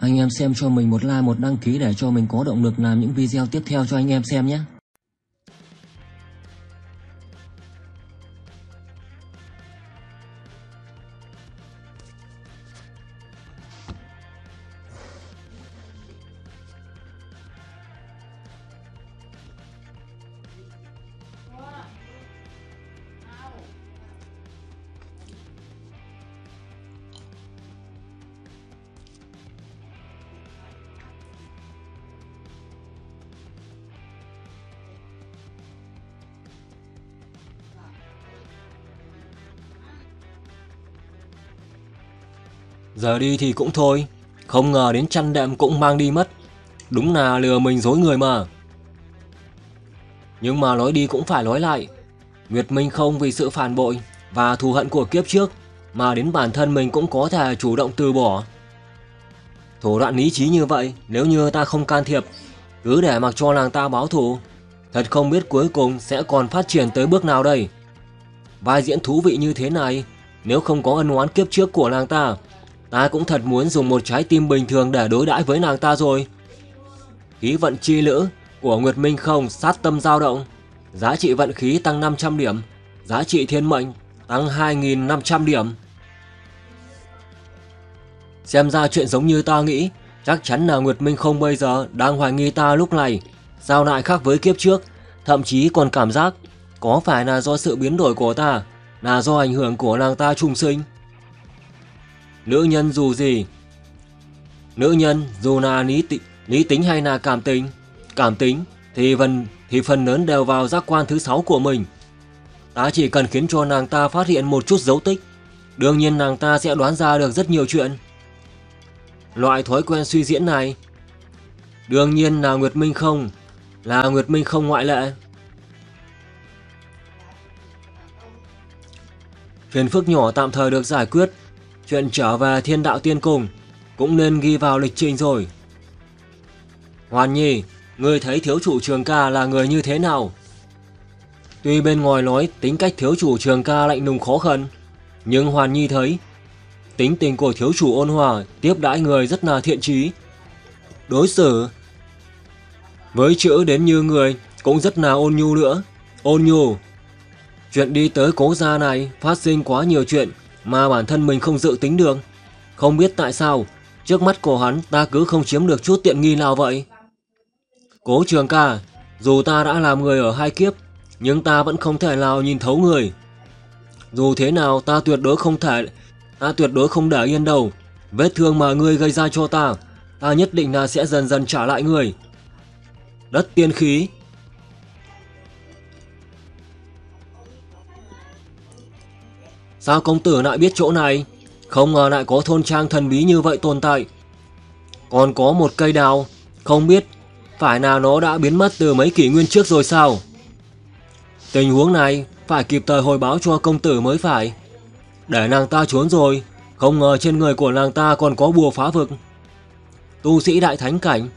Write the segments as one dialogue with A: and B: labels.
A: Anh em xem cho mình một like, một đăng ký để cho mình có động lực làm những video tiếp theo cho anh em xem nhé.
B: Giờ đi thì cũng thôi, không ngờ đến chăn đệm cũng mang đi mất. Đúng là lừa mình dối người mà. Nhưng mà nói đi cũng phải nói lại. Nguyệt Minh không vì sự phản bội và thù hận của kiếp trước mà đến bản thân mình cũng có thể chủ động từ bỏ. Thủ đoạn lý trí như vậy nếu như ta không can thiệp, cứ để mặc cho nàng ta báo thù, thật không biết cuối cùng sẽ còn phát triển tới bước nào đây. Vai diễn thú vị như thế này, nếu không có ân oán kiếp trước của nàng ta, ta cũng thật muốn dùng một trái tim bình thường để đối đãi với nàng ta rồi. Khí vận chi lữ của Nguyệt Minh không sát tâm dao động, giá trị vận khí tăng 500 điểm, giá trị thiên mệnh tăng 2.500 điểm. Xem ra chuyện giống như ta nghĩ, chắc chắn là Nguyệt Minh không bây giờ đang hoài nghi ta lúc này, sao lại khác với kiếp trước, thậm chí còn cảm giác có phải là do sự biến đổi của ta, là do ảnh hưởng của nàng ta trùng sinh. Nữ nhân dù gì? Nữ nhân dù là lý, tị, lý tính hay là cảm tính? Cảm tính thì phần, thì phần lớn đều vào giác quan thứ sáu của mình. Ta chỉ cần khiến cho nàng ta phát hiện một chút dấu tích Đương nhiên nàng ta sẽ đoán ra được rất nhiều chuyện. Loại thói quen suy diễn này Đương nhiên là Nguyệt Minh không Là Nguyệt Minh không ngoại lệ. Phiền phức nhỏ tạm thời được giải quyết. Chuyện trở về thiên đạo tiên cùng cũng nên ghi vào lịch trình rồi. Hoàn Nhi, ngươi thấy thiếu chủ trường ca là người như thế nào? Tuy bên ngoài nói tính cách thiếu chủ trường ca lạnh lùng khó khăn, nhưng Hoàn Nhi thấy tính tình của thiếu chủ ôn hòa tiếp đãi người rất là thiện trí. Đối xử với chữ đến như người cũng rất là ôn nhu nữa. Ôn nhu. Chuyện đi tới cố gia này phát sinh quá nhiều chuyện mà bản thân mình không dự tính được. Không biết tại sao, trước mắt của hắn ta cứ không chiếm được chút tiện nghi nào vậy. Cố trường ca, dù ta đã làm người ở hai kiếp, nhưng ta vẫn không thể nào nhìn thấu người. Dù thế nào ta tuyệt đối không thể, ta tuyệt đối không để yên đâu. Vết thương mà ngươi gây ra cho ta, ta nhất định là sẽ dần dần trả lại người. Đất tiên khí Sao công tử lại biết chỗ này? Không ngờ lại có thôn trang thần bí như vậy tồn tại. Còn có một cây đào, không biết phải là nó đã biến mất từ mấy kỷ nguyên trước rồi sao? Tình huống này phải kịp thời hồi báo cho công tử mới phải. Để nàng ta trốn rồi, không ngờ trên người của nàng ta còn có bùa phá vực. Tu sĩ đại thánh cảnh,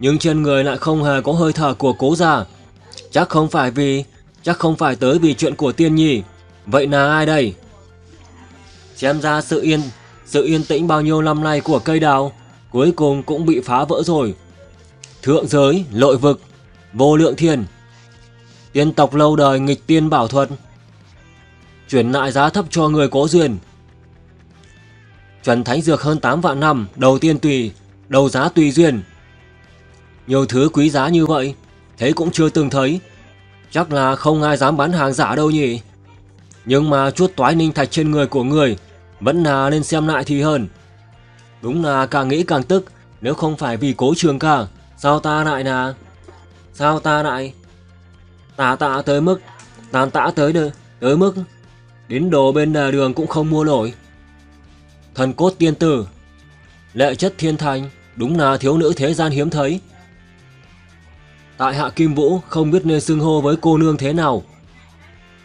B: nhưng trên người lại không hề có hơi thở của cố gia. Chắc không phải vì, chắc không phải tới vì chuyện của tiên nhi. Vậy là ai đây? Xem ra sự yên, sự yên tĩnh bao nhiêu năm nay của cây đào cuối cùng cũng bị phá vỡ rồi. Thượng giới, lội vực, vô lượng thiên. Tiên tộc lâu đời nghịch tiên bảo thuật. Chuyển lại giá thấp cho người có duyên. Chuẩn thánh dược hơn 8 vạn năm, đầu tiên tùy, đầu giá tùy duyên. Nhiều thứ quý giá như vậy, thế cũng chưa từng thấy. Chắc là không ai dám bán hàng giả đâu nhỉ. Nhưng mà chút toái ninh thạch trên người của người vẫn là nên xem lại thì hơn. Đúng là càng nghĩ càng tức, nếu không phải vì cố trường ca, sao ta lại là... Sao ta lại... Tà tạ tới mức, tàn tạ tới đời, tới mức, đến đồ bên đà đường cũng không mua nổi. Thần cốt tiên tử, lệ chất thiên thành, đúng là thiếu nữ thế gian hiếm thấy. Tại hạ Kim Vũ không biết nên xưng hô với cô nương thế nào.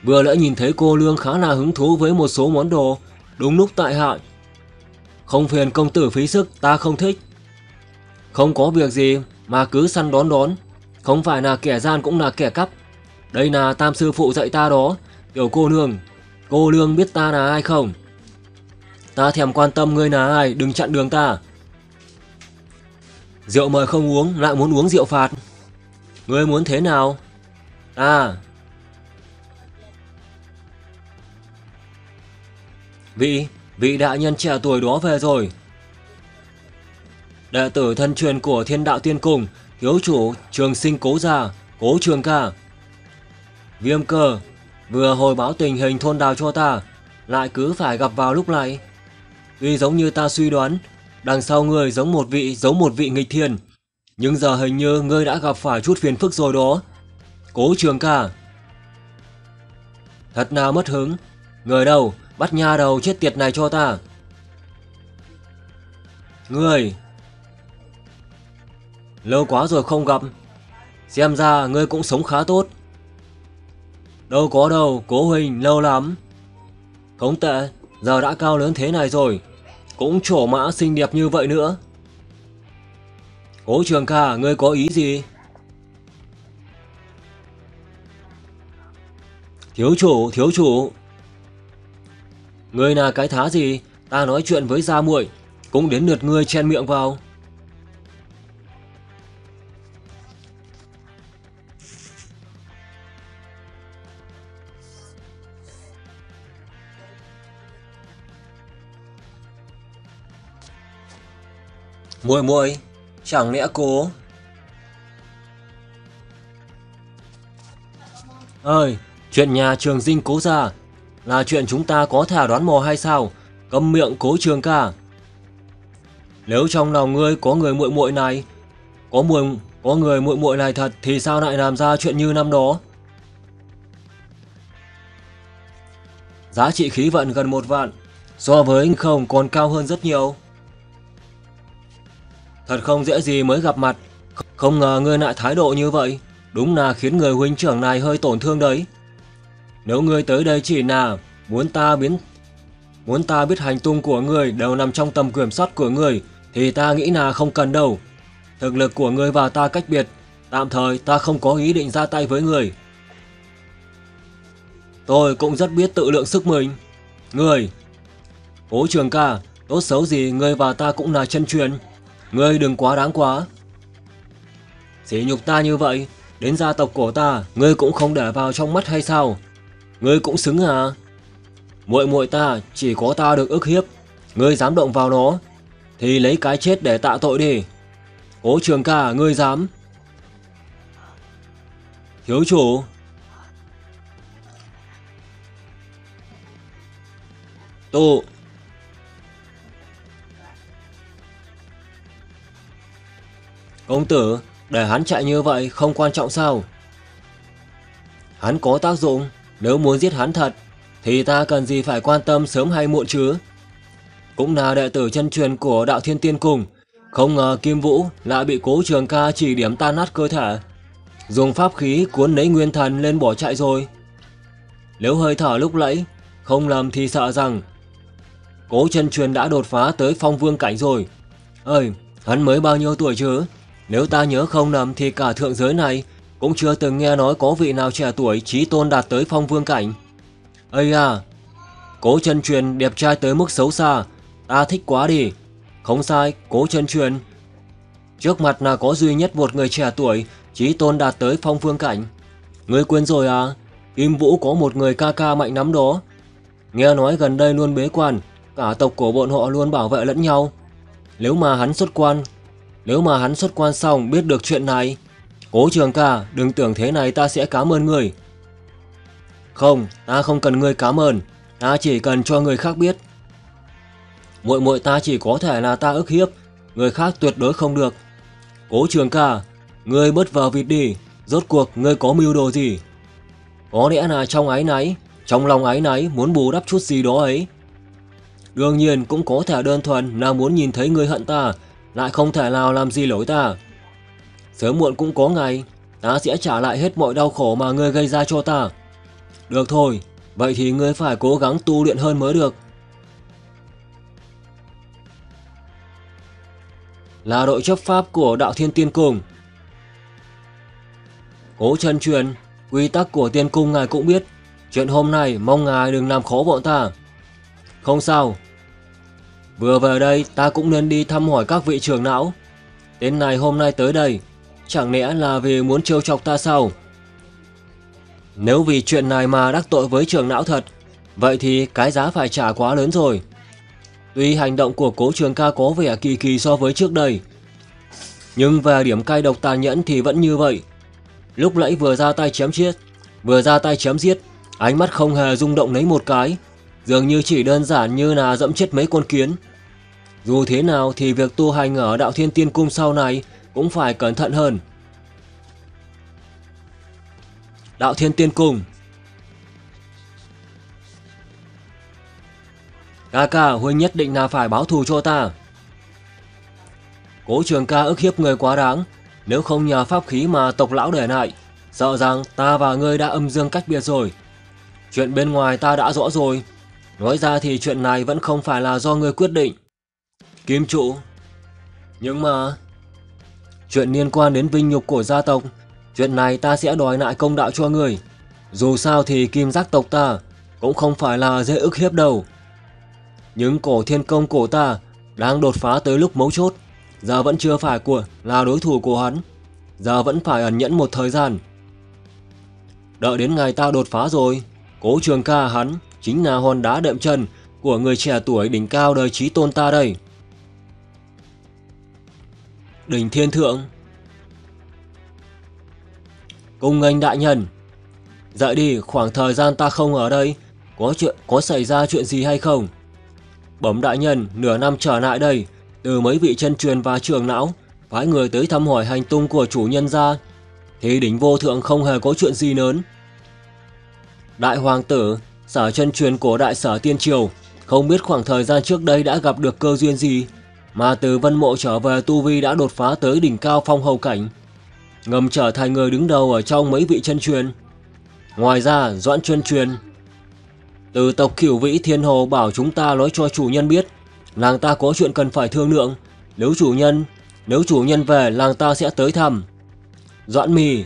B: Vừa lỡ nhìn thấy cô nương khá là hứng thú với một số món đồ, đúng lúc tại hạ. Không phiền công tử phí sức, ta không thích. Không có việc gì mà cứ săn đón đón, không phải là kẻ gian cũng là kẻ cắp. Đây là tam sư phụ dạy ta đó, tiểu cô nương. Cô nương biết ta là ai không? Ta thèm quan tâm ngươi là ai, đừng chặn đường ta. rượu mời không uống lại muốn uống rượu phạt. Ngươi muốn thế nào? Ta. Vị, vị đại nhân trẻ tuổi đó về rồi. Đệ tử thân truyền của thiên đạo tiên cùng thiếu chủ trường sinh cố gia, cố trường ca. Viêm cơ, vừa hồi báo tình hình thôn đào cho ta, lại cứ phải gặp vào lúc này. Tuy giống như ta suy đoán, đằng sau ngươi giống một vị giống một vị nghịch thiên, nhưng giờ hình như ngươi đã gặp phải chút phiền phức rồi đó. Cố trường ca. Thật nào mất hứng, người đâu, bắt nha đầu chết tiệt này cho ta. Ngươi. Lâu quá rồi không gặp, xem ra ngươi cũng sống khá tốt. Đâu có đâu, cố huynh lâu lắm. Không tệ, giờ đã cao lớn thế này rồi, cũng trổ mã xinh đẹp như vậy nữa. Cố trường ca, ngươi có ý gì? Thiếu chủ, thiếu chủ. Ngươi là cái thá gì? Ta nói chuyện với gia muội, cũng đến lượt ngươi chen miệng vào. Muội muội, chẳng lẽ cố? Ơi, chuyện nhà trường dinh cố ra là chuyện chúng ta có thể đoán mò hay sao? Câm miệng cố trường ca. Nếu trong lòng ngươi có người muội muội này, có muội có người muội muội này thật thì sao lại làm ra chuyện như năm đó? Giá trị khí vận gần một vạn, so với không còn cao hơn rất nhiều. Thật không dễ gì mới gặp mặt, không ngờ ngươi lại thái độ như vậy, đúng là khiến người huynh trưởng này hơi tổn thương đấy. Nếu ngươi tới đây chỉ là muốn ta biến muốn ta biết hành tung của ngươi đều nằm trong tầm kiểm soát của ngươi thì ta nghĩ là không cần đâu. Thực lực của ngươi và ta cách biệt, tạm thời ta không có ý định ra tay với ngươi. Tôi cũng rất biết tự lượng sức mình. Ngươi, Cố Trường ca, tốt xấu gì ngươi và ta cũng là chân truyền. Ngươi đừng quá đáng quá. Sỉ nhục ta như vậy, đến gia tộc của ta, ngươi cũng không để vào trong mắt hay sao? Ngươi cũng xứng à? Muội muội ta chỉ có ta được ức hiếp, ngươi dám động vào nó thì lấy cái chết để tạ tội đi. Cố Trường ca, ngươi dám? Thiếu chủ, Tụ Công tử, để hắn chạy như vậy không quan trọng sao? Hắn có tác dụng, nếu muốn giết hắn thật, thì ta cần gì phải quan tâm sớm hay muộn chứ? Cũng là đệ tử chân truyền của đạo thiên tiên cùng, không ngờ Kim Vũ lại bị cố trường ca chỉ điểm tan nát cơ thể. Dùng pháp khí cuốn lấy nguyên thần lên bỏ chạy rồi. Nếu hơi thở lúc lẫy không lầm thì sợ rằng cố chân truyền đã đột phá tới phong vương cảnh rồi. Ơi, hắn mới bao nhiêu tuổi chứ? Nếu ta nhớ không lầm thì cả thượng giới này cũng chưa từng nghe nói có vị nào trẻ tuổi trí tôn đạt tới phong vương cảnh. Ây à, cố chân truyền đẹp trai tới mức xấu xa, ta thích quá đi. Không sai, cố chân truyền. Trước mặt là có duy nhất một người trẻ tuổi trí tôn đạt tới phong vương cảnh. Ngươi quên rồi à, Kim Vũ có một người ca ca mạnh lắm đó. Nghe nói gần đây luôn bế quan, cả tộc của bọn họ luôn bảo vệ lẫn nhau. Nếu mà hắn xuất quan nếu mà hắn xuất quan xong biết được chuyện này, cố trường ca đừng tưởng thế này ta sẽ cảm ơn người. Không, ta không cần người cảm ơn, ta chỉ cần cho người khác biết. Muội muội ta chỉ có thể là ta ức hiếp, người khác tuyệt đối không được. Cố trường ca, ngươi bớt vào vịt đi, rốt cuộc ngươi có mưu đồ gì? Có lẽ là trong ái náy, trong lòng ái náy muốn bù đắp chút gì đó ấy. Đương nhiên cũng có thể đơn thuần là muốn nhìn thấy người hận ta, lại không thể nào làm gì lỗi ta. Sớm muộn cũng có ngày, ta sẽ trả lại hết mọi đau khổ mà ngươi gây ra cho ta. Được thôi, vậy thì ngươi phải cố gắng tu luyện hơn mới được. Là đội chấp pháp của đạo thiên tiên cung. Cố chân truyền, quy tắc của tiên cung ngài cũng biết. Chuyện hôm nay mong ngài đừng làm khó bọn ta. Không sao, Vừa về đây ta cũng nên đi thăm hỏi các vị trưởng não. Tên này hôm nay tới đây, chẳng lẽ là vì muốn trêu chọc ta sao? Nếu vì chuyện này mà đắc tội với trường não thật, vậy thì cái giá phải trả quá lớn rồi. Tuy hành động của cố trường ca có vẻ kỳ kỳ so với trước đây, nhưng về điểm cay độc tàn nhẫn thì vẫn như vậy. Lúc nãy vừa ra tay chém chết, vừa ra tay chém giết, ánh mắt không hề rung động lấy một cái, dường như chỉ đơn giản như là dẫm chết mấy con kiến. Dù thế nào thì việc tu hành ở đạo thiên tiên cung sau này cũng phải cẩn thận hơn. Đạo thiên tiên cung Ca ca huynh nhất định là phải báo thù cho ta. Cố trường ca ức hiếp người quá đáng, nếu không nhờ pháp khí mà tộc lão để lại, sợ rằng ta và ngươi đã âm dương cách biệt rồi. Chuyện bên ngoài ta đã rõ rồi, nói ra thì chuyện này vẫn không phải là do ngươi quyết định. Kim trụ Nhưng mà... Chuyện liên quan đến vinh nhục của gia tộc, chuyện này ta sẽ đòi lại công đạo cho người. Dù sao thì kim giác tộc ta cũng không phải là dễ ức hiếp đâu. Nhưng cổ thiên công của ta đang đột phá tới lúc mấu chốt, giờ vẫn chưa phải của là đối thủ của hắn. Giờ vẫn phải ẩn nhẫn một thời gian. Đợi đến ngày ta đột phá rồi, cố trường ca hắn chính là hòn đá đệm chân của người trẻ tuổi đỉnh cao đời trí tôn ta đây. Đỉnh thiên thượng. Cung nghênh đại nhân, Dậy đi, khoảng thời gian ta không ở đây, Có chuyện, có xảy ra chuyện gì hay không? Bẩm đại nhân, nửa năm trở lại đây, Từ mấy vị chân truyền và trường não, Phái người tới thăm hỏi hành tung của chủ nhân ra, Thì đỉnh vô thượng không hề có chuyện gì lớn. Đại hoàng tử, Sở chân truyền của đại sở tiên triều, Không biết khoảng thời gian trước đây đã gặp được cơ duyên gì? Mà từ vân mộ trở về Tu Vi đã đột phá tới đỉnh cao phong hầu cảnh, Ngầm trở thành người đứng đầu ở trong mấy vị chân truyền. Ngoài ra, Doãn chân truyền Từ tộc cửu vĩ thiên hồ bảo chúng ta nói cho chủ nhân biết, Làng ta có chuyện cần phải thương lượng. Nếu chủ nhân, Nếu chủ nhân về, làng ta sẽ tới thăm. Doãn mì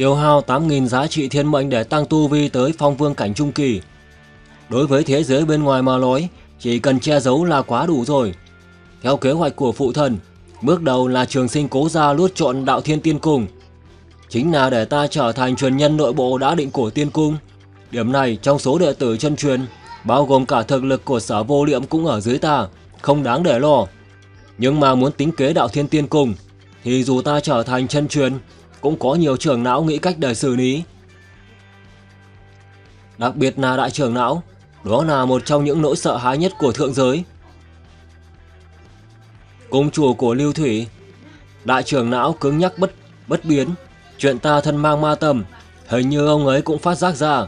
B: tiêu hao 8.000 giá trị thiên mệnh để tăng tu vi tới phong vương cảnh trung kỳ. Đối với thế giới bên ngoài mà nói, chỉ cần che giấu là quá đủ rồi. Theo kế hoạch của phụ thần, bước đầu là trường sinh cố gia lút chọn đạo thiên tiên cung. Chính là để ta trở thành truyền nhân nội bộ đã định của tiên cung. Điểm này trong số đệ tử chân truyền, bao gồm cả thực lực của sở vô liệm cũng ở dưới ta, không đáng để lo. Nhưng mà muốn tính kế đạo thiên tiên cung, thì dù ta trở thành chân truyền, cũng có nhiều trưởng não nghĩ cách để xử lý. Đặc biệt là đại trưởng não, đó là một trong những nỗi sợ hãi nhất của thượng giới. Cung chủ của Lưu Thủy, đại trưởng não cứng nhắc bất bất biến, chuyện ta thân mang ma tầm, hình như ông ấy cũng phát giác ra.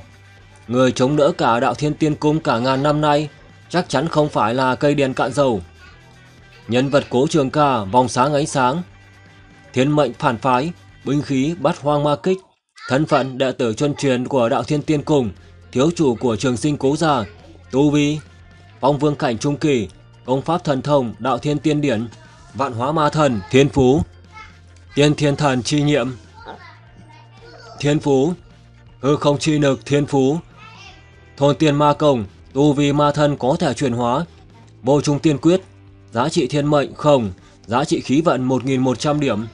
B: Người chống đỡ cả đạo thiên tiên cung cả ngàn năm nay chắc chắn không phải là cây đèn cạn dầu. Nhân vật cố trường ca vòng sáng ánh sáng, thiên mệnh phản phái, binh khí bắt hoang ma kích, thân phận đệ tử chân truyền của đạo thiên tiên cùng, thiếu chủ của trường sinh cố già tu vi, phong vương cảnh trung kỳ, công pháp thần thông đạo thiên tiên điển, vạn hóa ma thần, thiên phú, tiên thiên thần chi nhiệm, thiên phú, hư không chi nực thiên phú, thôn tiên ma công, tu vi ma thân có thể chuyển hóa, vô trung tiên quyết, giá trị thiên mệnh không, giá trị khí vận 1.100 điểm.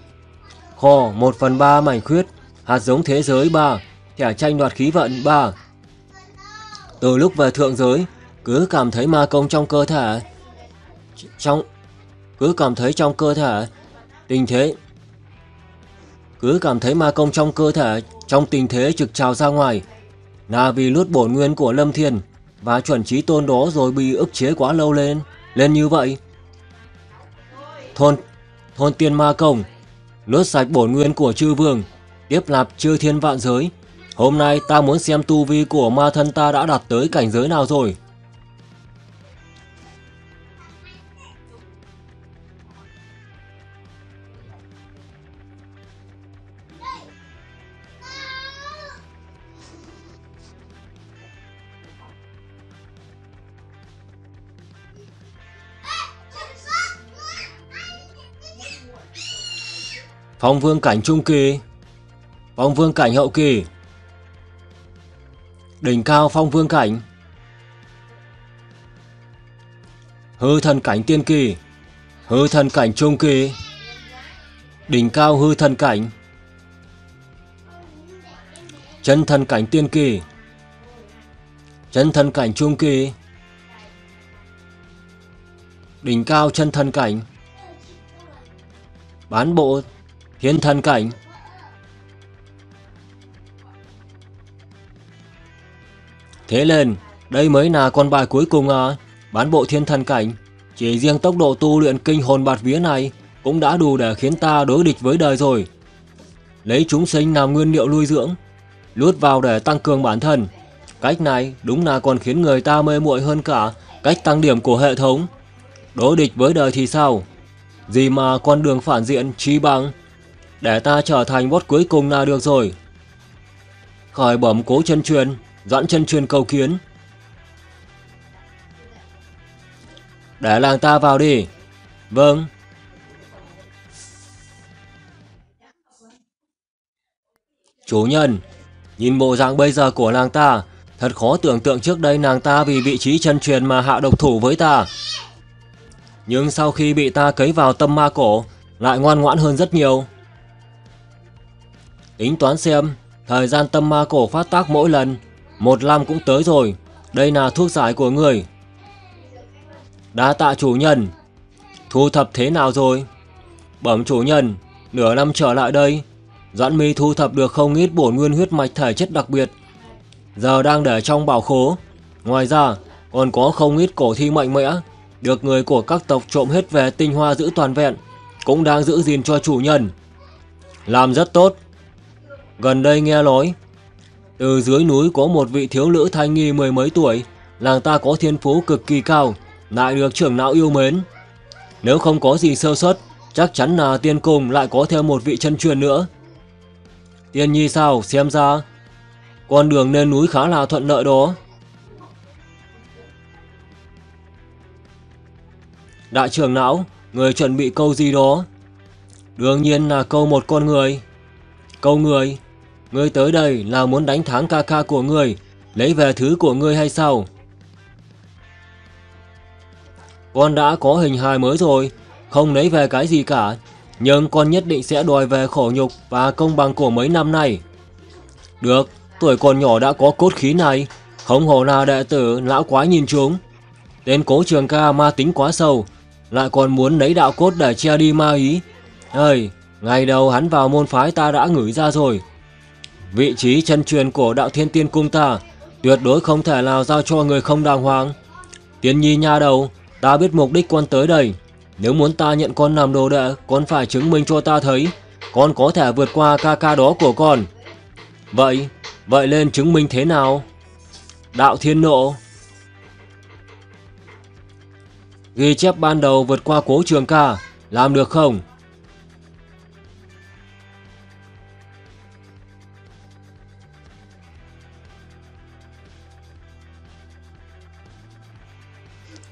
B: Kho 1 phần 3 mảnh khuyết, hạt giống thế giới 3, thẻ tranh đoạt khí vận 3. Từ lúc về thượng giới, cứ cảm thấy ma công trong cơ thể. Trong cứ cảm thấy trong cơ thể tình thế cứ cảm thấy ma công trong cơ thể trong tình thế trực trào ra ngoài là vì lút bổn nguyên của Lâm Thiên và chuẩn trí tôn đó rồi bị ức chế quá lâu lên lên như vậy thôn thôn tiên ma công lướt sạch bổn nguyên của chư vương, tiếp nạp chư thiên vạn giới. Hôm nay ta muốn xem tu vi của ma thân ta đã đạt tới cảnh giới nào rồi. Phong vương cảnh trung kỳ. Phong vương cảnh hậu kỳ. Đỉnh cao phong vương cảnh. Hư thần cảnh tiên kỳ. Hư thần cảnh trung kỳ. Đỉnh cao hư thần cảnh. Chân thần cảnh tiên kỳ. Chân thần cảnh trung kỳ. Đỉnh cao chân thần cảnh. Bán bộ thiên thần cảnh. Thế lên đây mới là con bài cuối cùng à, bán bộ thiên thần cảnh. Chỉ riêng tốc độ tu luyện kinh hồn bạt vía này cũng đã đủ để khiến ta đối địch với đời rồi. Lấy chúng sinh làm nguyên liệu nuôi dưỡng, lút vào để tăng cường bản thân. Cách này đúng là còn khiến người ta mê muội hơn cả cách tăng điểm của hệ thống. Đối địch với đời thì sao? Gì mà con đường phản diện chi bằng? Để ta trở thành bốt cuối cùng là được rồi. Khỏi bẩm cố chân truyền, dẫn chân truyền cầu kiến. Để làng ta vào đi. Vâng. Chủ nhân, nhìn bộ dạng bây giờ của nàng ta, thật khó tưởng tượng trước đây nàng ta vì vị trí chân truyền mà hạ độc thủ với ta. Nhưng sau khi bị ta cấy vào tâm ma cổ, lại ngoan ngoãn hơn rất nhiều. Tính toán xem, thời gian tâm ma cổ phát tác mỗi lần, một năm cũng tới rồi. Đây là thuốc giải của người. Đa tạ chủ nhân. Thu thập thế nào rồi? Bẩm chủ nhân, nửa năm trở lại đây, Doãn mi thu thập được không ít bổn nguyên huyết mạch thể chất đặc biệt. Giờ đang để trong bảo khố. Ngoài ra, còn có không ít cổ thi mạnh mẽ, được người của các tộc trộm hết về tinh hoa giữ toàn vẹn, cũng đang giữ gìn cho chủ nhân. Làm rất tốt. Gần đây nghe nói, từ dưới núi có một vị thiếu nữ thanh nghi mười mấy tuổi, làng ta có thiên phú cực kỳ cao, lại được trưởng lão yêu mến. Nếu không có gì sơ suất, chắc chắn là tiên cùng lại có thêm một vị chân truyền nữa. Tiên nhi sao, xem ra, con đường lên núi khá là thuận lợi đó. Đại trưởng lão, người chuẩn bị câu gì đó? Đương nhiên là câu một con người. Câu người, ngươi tới đây là muốn đánh thắng ca ca của ngươi, lấy về thứ của ngươi hay sao? Con đã có hình hài mới rồi, không lấy về cái gì cả, nhưng con nhất định sẽ đòi về khổ nhục và công bằng của mấy năm này. Được, tuổi còn nhỏ đã có cốt khí này, không hổ nào đệ tử lão quái nhìn chúng. Tên cố trường ca ma tính quá sâu, lại còn muốn lấy đạo cốt để che đi ma ý. Ơi, ngày đầu hắn vào môn phái ta đã ngửi ra rồi. Vị trí chân truyền của đạo thiên tiên cung ta tuyệt đối không thể nào giao cho người không đàng hoàng. Tiên nhi nha đầu, ta biết mục đích con tới đây. Nếu muốn ta nhận con làm đồ đệ, con phải chứng minh cho ta thấy con có thể vượt qua ca ca đó của con. Vậy, vậy lên chứng minh thế nào? Đạo thiên nộ Ghi chép ban đầu vượt qua cố trường ca, làm được không?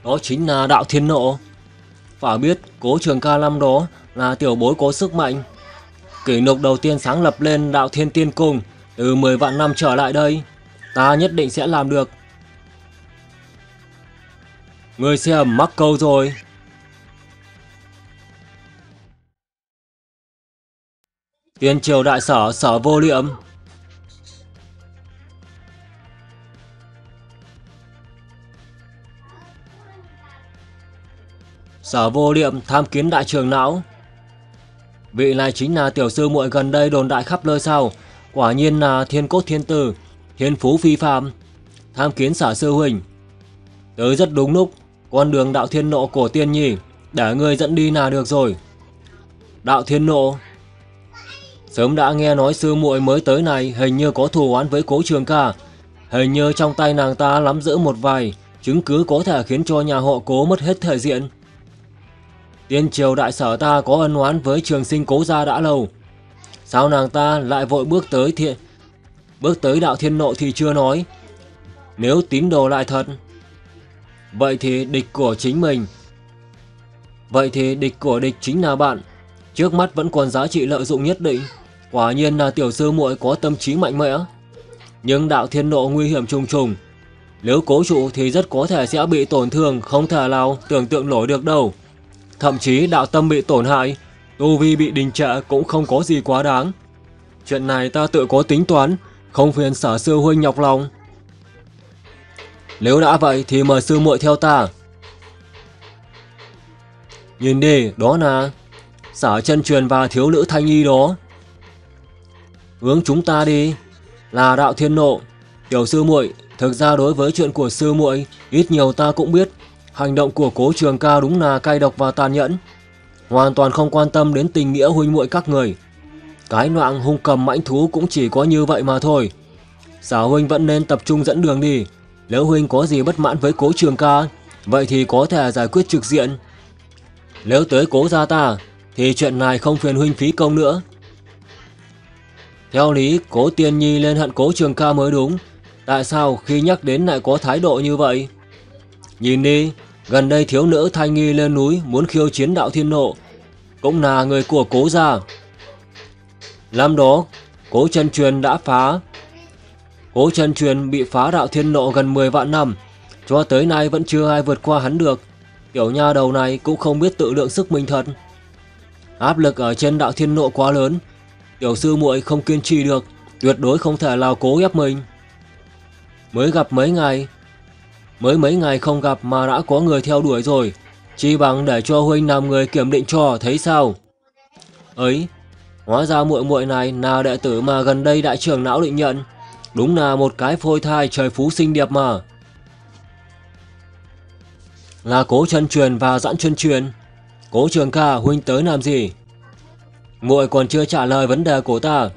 B: Đó chính là đạo thiên nộ. Phải biết cố trường ca năm đó là tiểu bối có sức mạnh. Kỷ lục đầu tiên sáng lập lên đạo thiên tiên cung từ 10 vạn năm trở lại đây. Ta nhất định sẽ làm được. Người xem mắc câu rồi. Tiên triều đại sở sở vô liệm. Sở vô liệm tham kiến đại trường não. Vị này chính là tiểu sư muội gần đây đồn đại khắp nơi sao. Quả nhiên là thiên cốt thiên tử, thiên phú phi phàm. Tham kiến sở sư huynh. Tới rất đúng lúc, con đường đạo thiên nộ của tiên nhỉ, để người dẫn đi là được rồi. Đạo thiên nộ Sớm đã nghe nói sư muội mới tới này hình như có thù oán với cố trường ca. Hình như trong tay nàng ta lắm giữ một vài chứng cứ có thể khiến cho nhà họ cố mất hết thể diện. Tiên triều đại sở ta có ân oán với trường sinh cố gia đã lâu. Sao nàng ta lại vội bước tới thiện bước tới đạo thiên nộ thì chưa nói. Nếu tín đồ lại thật, vậy thì địch của chính mình. Vậy thì địch của địch chính là bạn. Trước mắt vẫn còn giá trị lợi dụng nhất định. Quả nhiên là tiểu sư muội có tâm trí mạnh mẽ. Nhưng đạo thiên nộ nguy hiểm trùng trùng. Nếu cố trụ thì rất có thể sẽ bị tổn thương, không thể nào tưởng tượng nổi được đâu. Thậm chí đạo tâm bị tổn hại, tu vi bị đình trệ cũng không có gì quá đáng. Chuyện này ta tự có tính toán, không phiền sở sư huynh nhọc lòng. Nếu đã vậy thì mời sư muội theo ta. Nhìn đi, đó là sở chân truyền và thiếu nữ thanh y đó. Hướng chúng ta đi, là đạo thiên nộ. Tiểu sư muội, thực ra đối với chuyện của sư muội, ít nhiều ta cũng biết. Hành động của cố trường ca đúng là cay độc và tàn nhẫn. Hoàn toàn không quan tâm đến tình nghĩa huynh muội các người. Cái loạn hung cầm mãnh thú cũng chỉ có như vậy mà thôi. Sở huynh vẫn nên tập trung dẫn đường đi. Nếu huynh có gì bất mãn với cố trường ca, vậy thì có thể giải quyết trực diện. Nếu tới cố gia ta, thì chuyện này không phiền huynh phí công nữa. Theo lý, cố tiên nhi lên hận cố trường ca mới đúng. Tại sao khi nhắc đến lại có thái độ như vậy? Nhìn đi, gần đây thiếu nữ thanh nghi lên núi muốn khiêu chiến đạo thiên nộ. Cũng là người của cố gia. Năm đó, cố chân truyền đã phá. Cố chân truyền bị phá đạo thiên nộ gần 10 vạn năm. Cho tới nay vẫn chưa ai vượt qua hắn được. Tiểu nha đầu này cũng không biết tự lượng sức mình thật. Áp lực ở trên đạo thiên nộ quá lớn. Tiểu sư muội không kiên trì được, tuyệt đối không thể nào cố ép mình. Mới gặp mấy ngày, mới mấy ngày không gặp mà đã có người theo đuổi rồi. Chi bằng để cho huynh làm người kiểm định cho thấy sao? Ấy, hóa ra muội muội này là đệ tử mà gần đây đại trưởng não định nhận. Đúng là một cái phôi thai trời phú xinh đẹp mà. Là cố chân truyền và giãn chân truyền. Cố trường ca huynh tới làm gì? Muội còn chưa trả lời vấn đề của ta.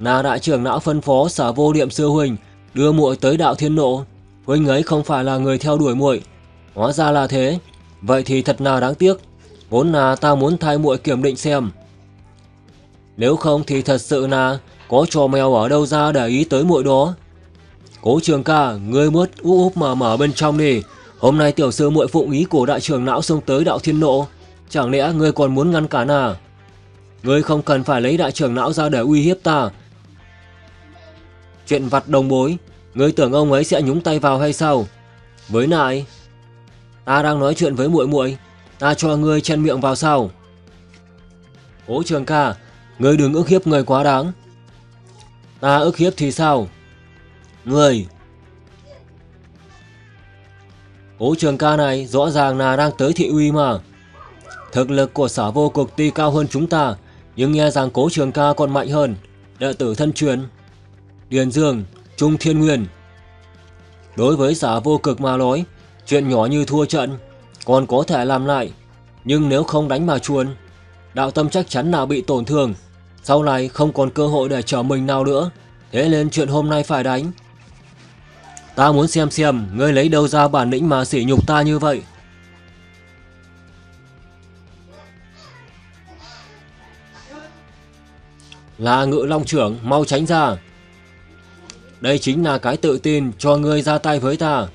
B: Là đại trưởng não phân phó sở vô điểm sư huynh đưa muội tới đạo thiên nộ. Huynh ấy không phải là người theo đuổi muội. Hóa ra là thế. Vậy thì thật là đáng tiếc. Vốn là ta muốn thay muội kiểm định xem. Nếu không thì thật sự là có trò mèo ở đâu ra để ý tới muội đó. Cố trường ca, ngươi mướt úp úp mà mở bên trong đi. Hôm nay tiểu sư muội phụng ý của đại trưởng não xông tới đạo thiên nộ. Chẳng lẽ ngươi còn muốn ngăn cản à? Ngươi không cần phải lấy đại trưởng não ra để uy hiếp ta. Chuyện vặt đồng bối, ngươi tưởng ông ấy sẽ nhúng tay vào hay sao? Với lại, ta đang nói chuyện với muội muội, ta cho ngươi chen miệng vào sao? Cố trường ca, ngươi đừng ức hiếp người quá đáng. Ta ức hiếp thì sao? Ngươi! Cố trường ca này rõ ràng là đang tới thị uy mà. Thực lực của sở vô cực tuy cao hơn chúng ta, nhưng nghe rằng cố trường ca còn mạnh hơn. Đệ tử thân truyền. Điền Dương, Trung Thiên Nguyên. Đối với giả vô cực mà nói, chuyện nhỏ như thua trận, còn có thể làm lại. Nhưng nếu không đánh mà chuồn, đạo tâm chắc chắn là bị tổn thương. Sau này không còn cơ hội để trở mình nào nữa. Thế nên chuyện hôm nay phải đánh. Ta muốn xem xem ngươi lấy đâu ra bản lĩnh mà sỉ nhục ta như vậy. Là ngự long trưởng, mau tránh ra. Đây chính là cái tự tin cho ngươi ra tay với ta.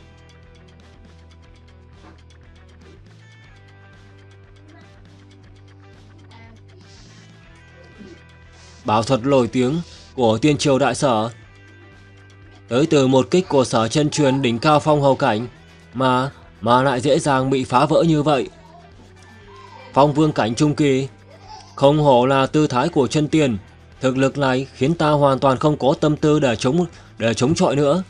B: Bảo thuật nổi tiếng của tiên triều đại sở Tới từ một kích của sở chân truyền đỉnh cao phong hầu cảnh Mà, mà lại dễ dàng bị phá vỡ như vậy Phong vương cảnh trung kỳ Không hổ là tư thái của chân tiền Thực lực này khiến ta hoàn toàn không có tâm tư để chống để chống chọi nữa.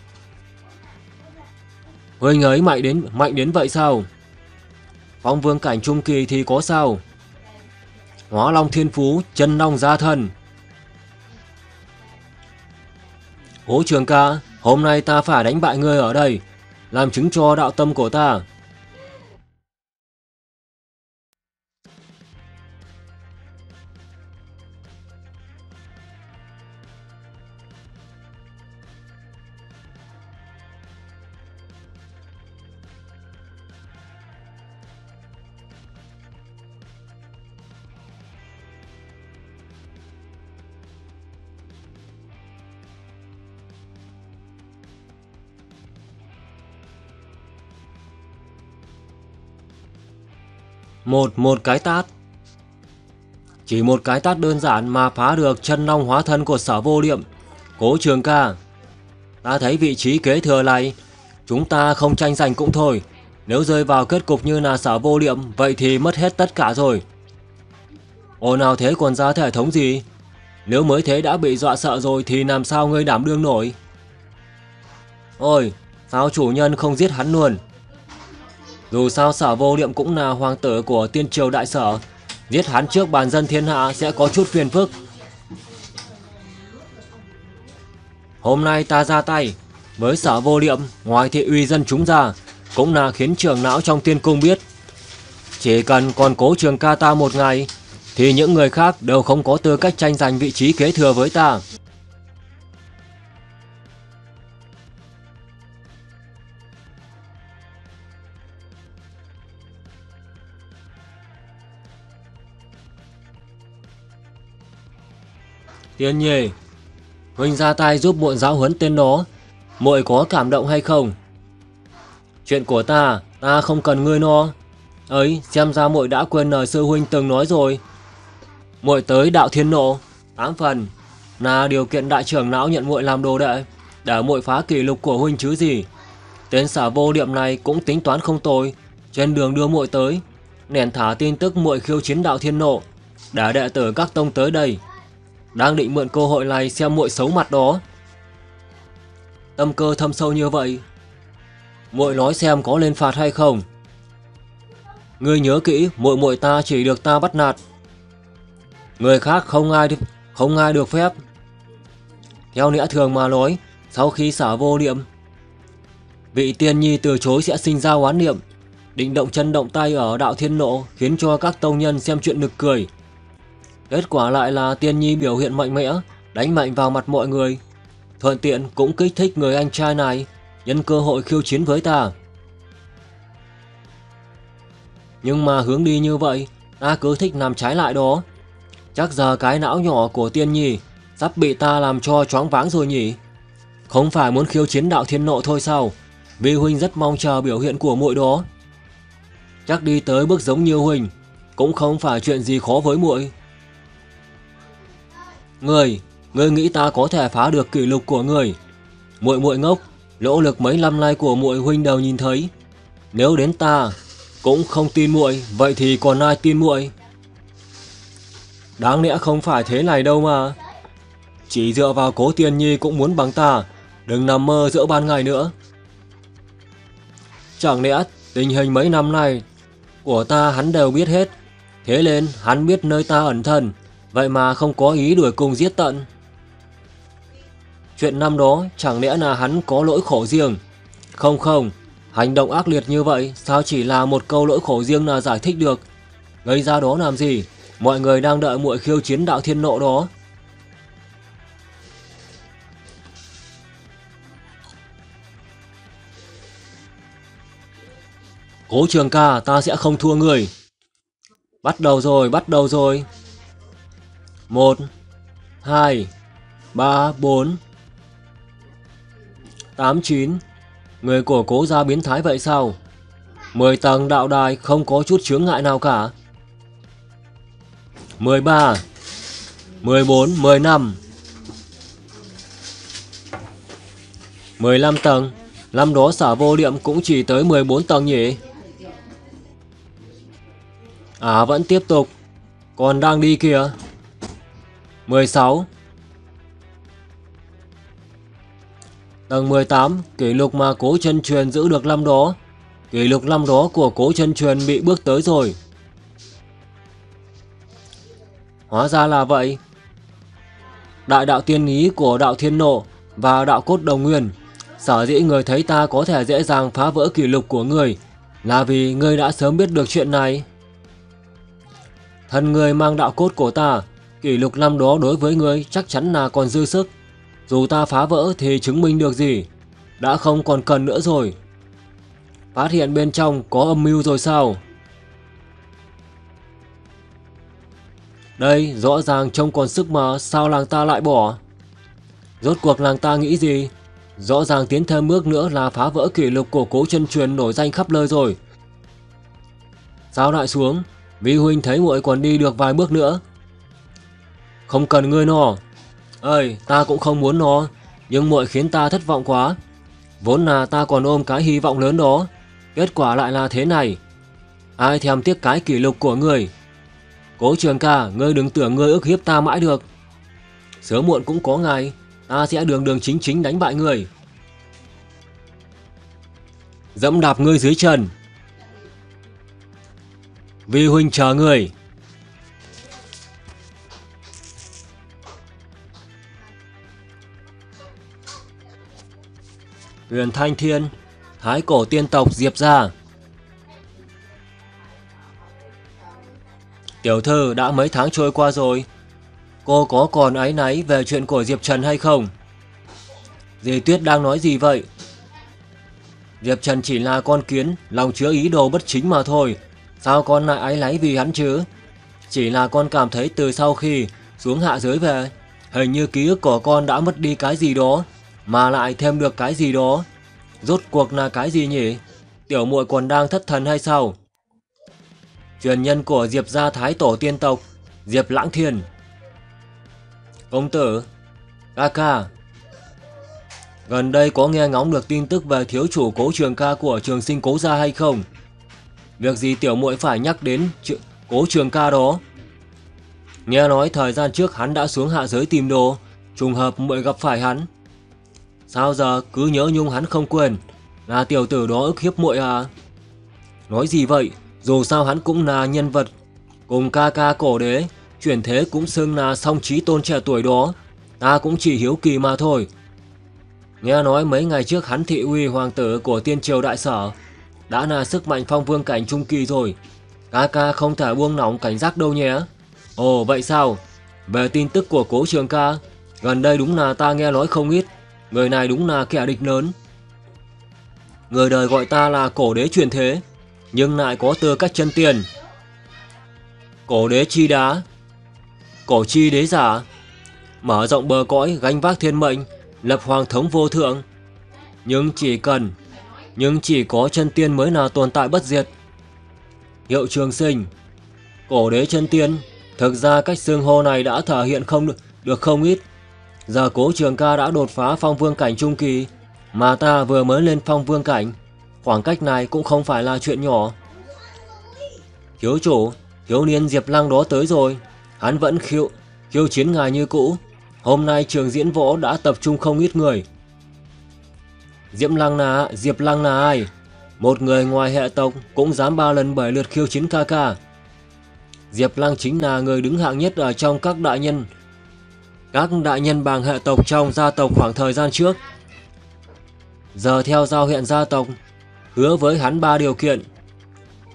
B: Huynh ấy mạnh đến mạnh đến vậy sao? Phong vương cảnh trung kỳ thì có sao? Hóa long thiên phú, chân long gia thân. hố trường ca, hôm nay ta phải đánh bại ngươi ở đây, làm chứng cho đạo tâm của ta. Một một cái tát. Chỉ một cái tát đơn giản mà phá được chân long hóa thân của sở vô niệm. Cố trường ca, ta thấy vị trí kế thừa này, chúng ta không tranh giành cũng thôi. Nếu rơi vào kết cục như là sở vô niệm, vậy thì mất hết tất cả rồi. Ồ nào thế còn ra thể thống gì? Nếu mới thế đã bị dọa sợ rồi thì làm sao ngươi đảm đương nổi? Ôi, sao chủ nhân không giết hắn luôn? Dù sao sở vô niệm cũng là hoàng tử của tiên triều đại sở, giết hắn trước bàn dân thiên hạ sẽ có chút phiền phức. Hôm nay ta ra tay, với sở vô niệm, ngoài thị uy dân chúng ra, cũng là khiến trường não trong tiên cung biết. Chỉ cần còn cố trường ca ta một ngày, thì những người khác đều không có tư cách tranh giành vị trí kế thừa với ta. Tiên nhỉ, huynh ra tay giúp muội giáo huấn tên đó, muội có cảm động hay không? Chuyện của ta, ta không cần ngươi no. Ấy, xem ra muội đã quên lời sư huynh từng nói rồi. Muội tới đạo thiên nộ, tám phần là điều kiện đại trưởng não nhận muội làm đồ đệ, để muội phá kỷ lục của huynh chứ gì. Tên xả vô điểm này cũng tính toán không tồi, trên đường đưa muội tới, nền thả tin tức muội khiêu chiến đạo thiên nộ, để đệ tử các tông tới đây. Đang định mượn cơ hội này xem muội xấu mặt đó. Tâm cơ thâm sâu như vậy, muội nói xem có lên phạt hay không. Ngươi nhớ kỹ, muội muội ta chỉ được ta bắt nạt, Người khác không ai không ai được phép. Theo lẽ thường mà nói, sau khi xả vô niệm, vị tiên nhi từ chối sẽ sinh ra oán niệm, định động chân động tay ở đạo thiên nộ khiến cho các tông nhân xem chuyện nực cười. Kết quả lại là tiên nhi biểu hiện mạnh mẽ, đánh mạnh vào mặt mọi người. Thuận tiện cũng kích thích người anh trai này, nhân cơ hội khiêu chiến với ta. Nhưng mà hướng đi như vậy, ta cứ thích làm trái lại đó. Chắc giờ cái não nhỏ của tiên nhi sắp bị ta làm cho choáng váng rồi nhỉ? Không phải muốn khiêu chiến đạo thiên nộ thôi sao? Vì huynh rất mong chờ biểu hiện của muội đó. Chắc đi tới bước giống như huynh cũng không phải chuyện gì khó với muội. Người, người nghĩ ta có thể phá được kỷ lục của người? Muội muội ngốc, lỗ lực mấy năm nay của muội huynh đều nhìn thấy. Nếu đến ta cũng không tin muội, vậy thì còn ai tin muội? Đáng lẽ không phải thế này đâu mà. Chỉ dựa vào cố tiền nhi cũng muốn bằng ta, đừng nằm mơ giữa ban ngày nữa. Chẳng lẽ tình hình mấy năm nay của ta hắn đều biết hết, thế nên hắn biết nơi ta ẩn thân, vậy mà không có ý đuổi cùng giết tận. Chuyện năm đó chẳng lẽ là hắn có lỗi khổ riêng? Không không, hành động ác liệt như vậy sao chỉ là một câu lỗi khổ riêng là giải thích được? Gây ra đó làm gì? Mọi người đang đợi muội khiêu chiến đạo thiên nộ đó. Cố trường ca, ta sẽ không thua người. Bắt đầu rồi, bắt đầu rồi. Một, hai, ba, bốn, tám, chín. Người của cố gia biến thái vậy sao? Mười tầng đạo đài không có chút chướng ngại nào cả. 13 14 15 15 tầng Năm đó xả vô liệm cũng chỉ tới 14 tầng nhỉ À vẫn tiếp tục Còn đang đi kìa 16 Tầng 18 Kỷ lục mà cố chân truyền giữ được năm đó Kỷ lục năm đó của cố chân truyền bị bước tới rồi Hóa ra là vậy. Đại đạo tiên ý của đạo thiên nộ và đạo cốt đồng nguyên. Sở dĩ người thấy ta có thể dễ dàng phá vỡ kỷ lục của người là vì người đã sớm biết được chuyện này. Thân người mang đạo cốt của ta, kỷ lục năm đó đối với ngươi chắc chắn là còn dư sức. Dù ta phá vỡ thì chứng minh được gì, đã không còn cần nữa rồi. Phát hiện bên trong có âm mưu rồi sao? Đây, rõ ràng trông còn sức mà sao làng ta lại bỏ? Rốt cuộc làng ta nghĩ gì? Rõ ràng tiến thêm bước nữa là phá vỡ kỷ lục của cố chân truyền nổi danh khắp nơi rồi. Sao lại xuống? Vi huynh thấy muội còn đi được vài bước nữa. Không cần ngươi nó. Ơi, ta cũng không muốn nó, nhưng muội khiến ta thất vọng quá. Vốn là ta còn ôm cái hy vọng lớn đó, kết quả lại là thế này. Ai thèm tiếc cái kỷ lục của người. Cố trường ca, ngươi đừng tưởng ngươi ức hiếp ta mãi được. Sớm muộn cũng có ngày, ta sẽ đường đường chính chính đánh bại người. Dẫm đạp ngươi dưới trần, vì huynh chờ người. Huyền Thanh Thiên, Thái cổ tiên tộc Diệp gia. Tiểu thư đã mấy tháng trôi qua rồi, cô có còn áy náy về chuyện của Diệp Trần hay không? Dì Tuyết đang nói gì vậy? Diệp Trần chỉ là con kiến, lòng chứa ý đồ bất chính mà thôi. Sao con lại áy náy vì hắn chứ? Chỉ là con cảm thấy từ sau khi xuống hạ giới về, hình như ký ức của con đã mất đi cái gì đó, mà lại thêm được cái gì đó. Rốt cuộc là cái gì nhỉ? Tiểu muội còn đang thất thần hay sao? Truyền nhân của Diệp gia Thái tổ tiên tộc, Diệp Lãng Thiên. Công tử, ca ca, gần đây có nghe ngóng được tin tức về thiếu chủ cố trường ca của trường sinh cố gia hay không? Việc gì tiểu muội phải nhắc đến chuyện cố trường ca đó? Nghe nói thời gian trước hắn đã xuống hạ giới tìm đồ, trùng hợp muội gặp phải hắn. Sao giờ cứ nhớ nhung hắn không quên, là tiểu tử đó ức hiếp muội à? Nói gì vậy, dù sao hắn cũng là nhân vật, cùng ca ca cổ đế, chuyển thế cũng xưng là song trí tôn trẻ tuổi đó, ta cũng chỉ hiếu kỳ mà thôi. Nghe nói mấy ngày trước hắn thị uy hoàng tử của tiên triều đại sở, đã là sức mạnh phong vương cảnh trung kỳ rồi. Ca ca không thể buông nóng cảnh giác đâu nhé. Ồ vậy sao? Về tin tức của cố trường ca, gần đây đúng là ta nghe nói không ít. Người này đúng là kẻ địch lớn. Người đời gọi ta là cổ đế truyền thế, nhưng lại có tư cách chân tiền. Cổ đế chi đá, cổ chi đế giả, mở rộng bờ cõi gánh vác thiên mệnh, lập hoàng thống vô thượng. Nhưng chỉ cần, nhưng chỉ có chân tiên mới là tồn tại bất diệt. Hiệu trường sinh, cổ đế chân tiên, thực ra cách xương hô này đã thể hiện không được, được không ít. Giờ cố trường ca đã đột phá phong vương cảnh trung kỳ, mà ta vừa mới lên phong vương cảnh. Khoảng cách này cũng không phải là chuyện nhỏ. Thiếu chủ, thiếu niên Diệp Lăng đó tới rồi. Hắn vẫn khiêu, khiêu chiến ngài như cũ. Hôm nay trường diễn võ đã tập trung không ít người. Diệp Lăng là, Diệp Lăng là ai? Một người ngoài hệ tộc cũng dám ba lần bảy lượt khiêu chiến ca ca. Diệp Lăng chính là người đứng hạng nhất ở trong các đại nhân các đại nhân bàng hệ tộc trong gia tộc khoảng thời gian trước. Giờ theo giao hiện gia tộc, hứa với hắn ba điều kiện.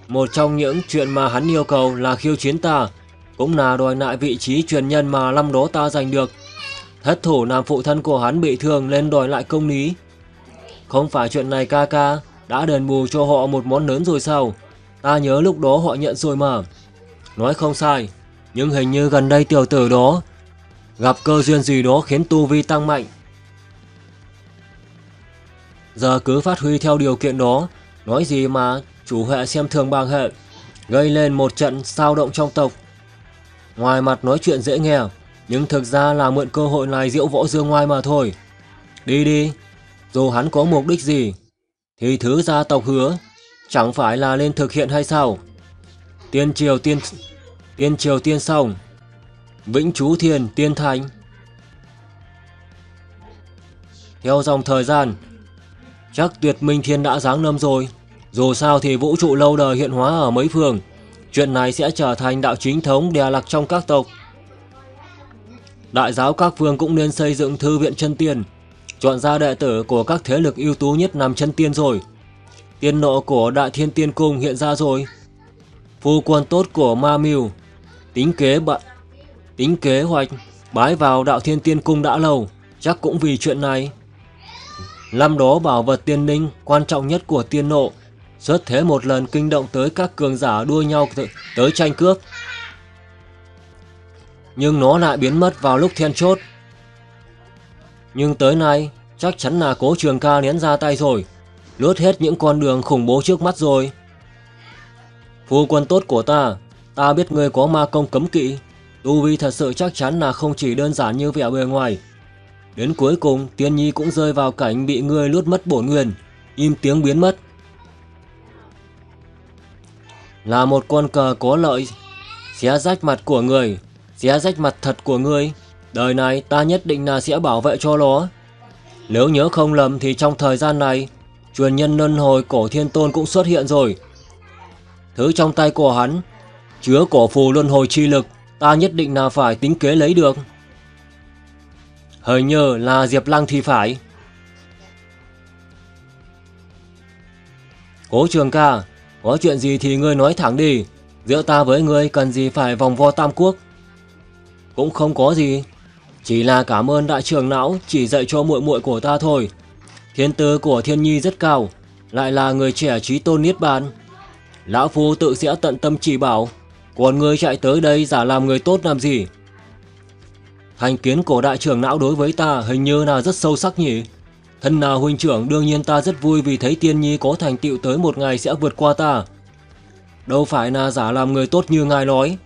B: Một trong những chuyện mà hắn yêu cầu là khiêu chiến ta, cũng là đòi lại vị trí truyền nhân mà năm đó ta giành được. Thất thủ làm phụ thân của hắn bị thương lên đòi lại công lý. Không phải chuyện này ca ca đã đền bù cho họ một món lớn rồi sao? Ta nhớ lúc đó họ nhận rồi mà. Nói không sai, nhưng hình như gần đây tiểu tử đó gặp cơ duyên gì đó khiến tu vi tăng mạnh. Giờ cứ phát huy theo điều kiện đó, nói gì mà chủ hệ xem thường bang hệ, gây lên một trận sao động trong tộc. Ngoài mặt nói chuyện dễ nghe, nhưng thực ra là mượn cơ hội này diễu võ dương ngoài mà thôi. Đi đi, dù hắn có mục đích gì, thì thứ gia tộc hứa, chẳng phải là lên thực hiện hay sao? Tiên triều tiên tiên triều tiên xong, Vĩnh Chú Thiền Tiên Thành Theo dòng thời gian, chắc tuyệt minh thiên đã giáng lâm rồi. Dù sao thì vũ trụ lâu đời hiện hóa ở mấy phường, chuyện này sẽ trở thành đạo chính thống đè lạc trong các tộc. Đại giáo các phương cũng nên xây dựng thư viện chân tiên, chọn ra đệ tử của các thế lực ưu tú nhất nằm chân tiên rồi. Tiên nộ của Đại Thiên Tiên Cung hiện ra rồi. Phu quân tốt của Ma miu tính kế bạn Tính kế hoạch bái vào đạo thiên tiên cung đã lâu, chắc cũng vì chuyện này. Năm đó bảo vật tiên ninh quan trọng nhất của tiên nộ, xuất thế một lần kinh động tới các cường giả đua nhau tới tranh cướp. Nhưng nó lại biến mất vào lúc then chốt. Nhưng tới nay, chắc chắn là cố trường ca nén ra tay rồi, lướt hết những con đường khủng bố trước mắt rồi. Phu quân tốt của ta, ta biết ngươi có ma công cấm kỵ, Tu vi thật sự chắc chắn là không chỉ đơn giản như vẻ bề ngoài. Đến cuối cùng, Tiên Nhi cũng rơi vào cảnh bị ngươi lút mất bổn nguyên, im tiếng biến mất. Là một con cờ có lợi, xé rách mặt của người, xé rách mặt thật của ngươi. Đời này ta nhất định là sẽ bảo vệ cho nó. Nếu nhớ không lầm thì trong thời gian này, truyền nhân luân hồi cổ thiên tôn cũng xuất hiện rồi. Thứ trong tay của hắn, chứa cổ phù luân hồi chi lực, ta nhất định là phải tính kế lấy được. Hình nhờ là Diệp Lăng thì phải. Cố trường ca, có chuyện gì thì ngươi nói thẳng đi. Giữa ta với ngươi cần gì phải vòng vo tam quốc. Cũng không có gì. Chỉ là cảm ơn đại trưởng não chỉ dạy cho muội muội của ta thôi. Thiên tư của thiên nhi rất cao, lại là người trẻ trí tôn niết bàn. Lão Phu tự sẽ tận tâm chỉ bảo, còn ngươi chạy tới đây giả làm người tốt làm gì? Thành kiến của đại trưởng não đối với ta hình như là rất sâu sắc nhỉ? Thân nào huynh trưởng đương nhiên ta rất vui vì thấy tiên nhi có thành tựu tới một ngày sẽ vượt qua ta. Đâu phải là giả làm người tốt như ngài nói.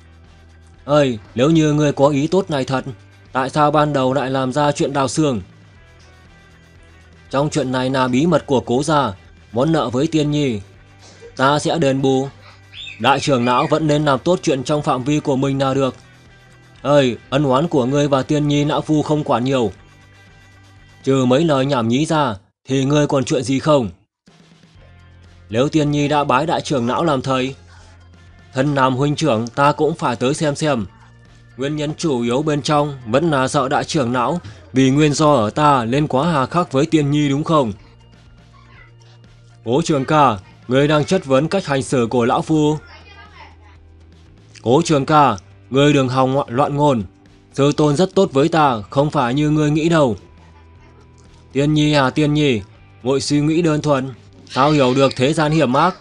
B: Ơi, nếu như ngươi có ý tốt này thật, tại sao ban đầu lại làm ra chuyện đào xương? Trong chuyện này là bí mật của cố gia, món nợ với tiên nhi. Ta sẽ đền bù. Đại trưởng não vẫn nên làm tốt chuyện trong phạm vi của mình là được. Ơi, ân oán của ngươi và tiên nhi não phu không quản nhiều. Trừ mấy lời nhảm nhí ra, thì ngươi còn chuyện gì không? Nếu tiên nhi đã bái đại trưởng não làm thầy, thân làm huynh trưởng ta cũng phải tới xem xem. Nguyên nhân chủ yếu bên trong vẫn là sợ đại trưởng não vì nguyên do ở ta lên quá hà khắc với tiên nhi đúng không? Bố trường ca, người đang chất vấn cách hành xử của lão phu. Cố trường ca, người đừng hòng loạn ngôn. Sư tôn rất tốt với ta, không phải như ngươi nghĩ đâu. Tiên nhi à tiên nhi, ngội suy nghĩ đơn thuần. Tao hiểu được thế gian hiểm ác.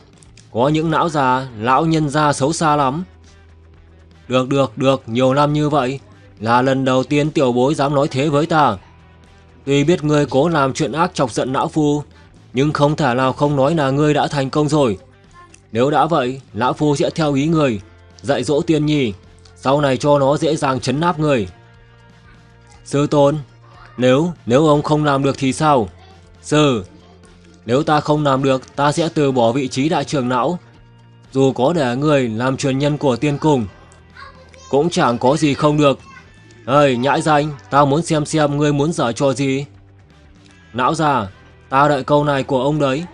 B: Có những não già, lão nhân gia xấu xa lắm. Được được được, nhiều năm như vậy, là lần đầu tiên tiểu bối dám nói thế với ta. Tuy biết ngươi cố làm chuyện ác chọc giận não phu, nhưng không thể nào không nói là ngươi đã thành công rồi. Nếu đã vậy, lão phu sẽ theo ý người, dạy dỗ tiên nhi, sau này cho nó dễ dàng chấn áp người. Sư tôn, nếu, nếu ông không làm được thì sao? Sư, nếu ta không làm được, ta sẽ từ bỏ vị trí đại trưởng não. Dù có để người làm truyền nhân của tiên cung, cũng chẳng có gì không được. Ơi, nhãi danh, tao muốn xem xem ngươi muốn giở trò gì. Não già, ta đợi câu này của ông đấy.